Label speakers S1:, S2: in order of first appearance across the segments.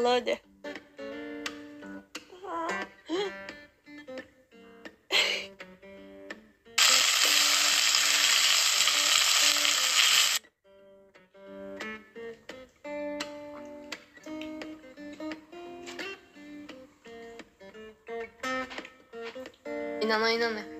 S1: Salla hadi.
S2: İnana inana.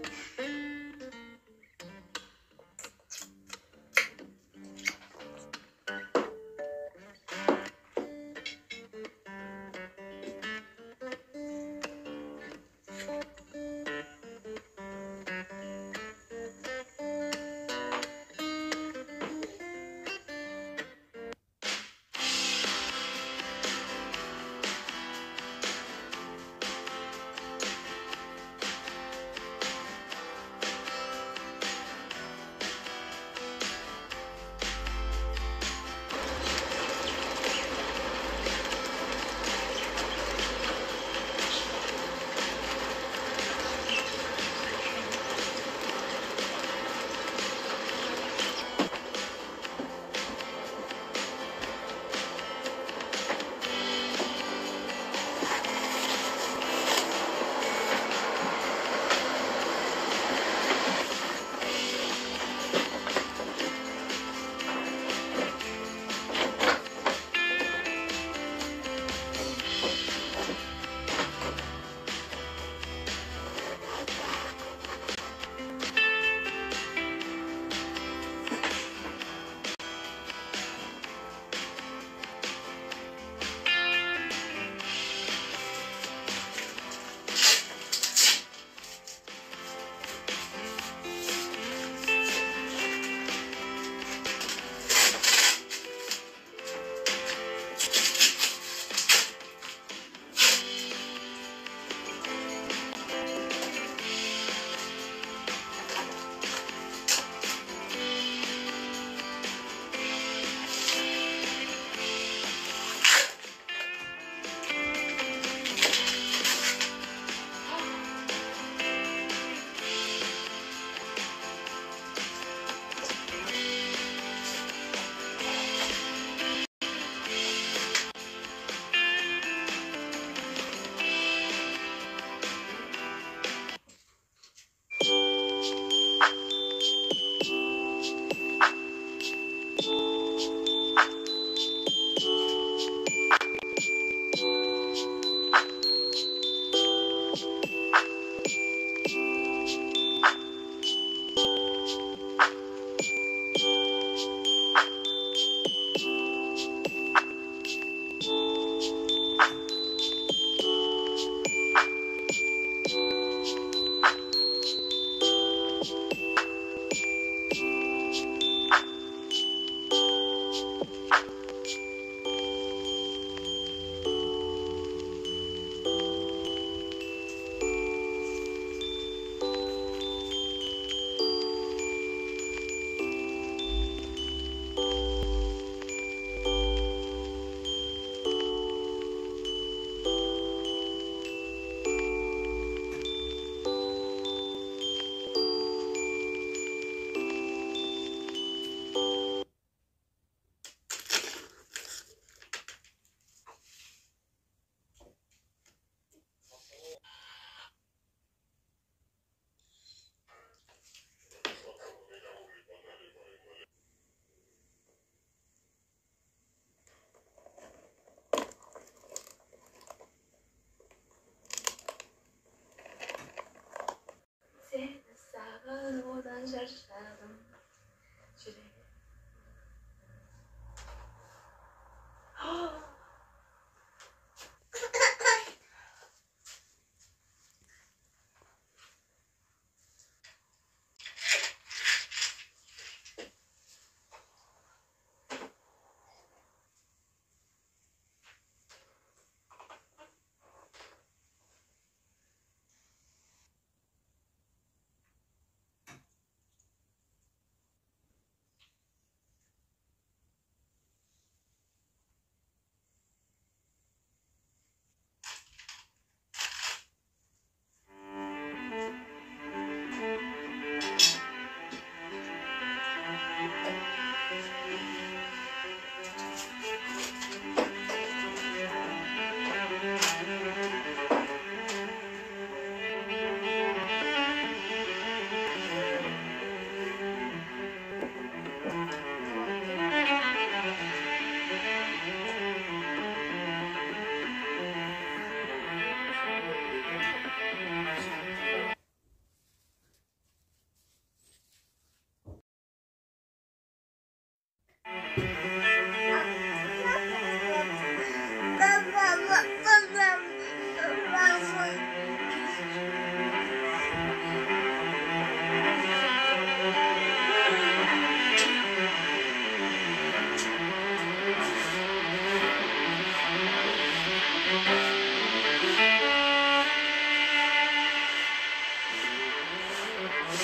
S2: Mm-hmm.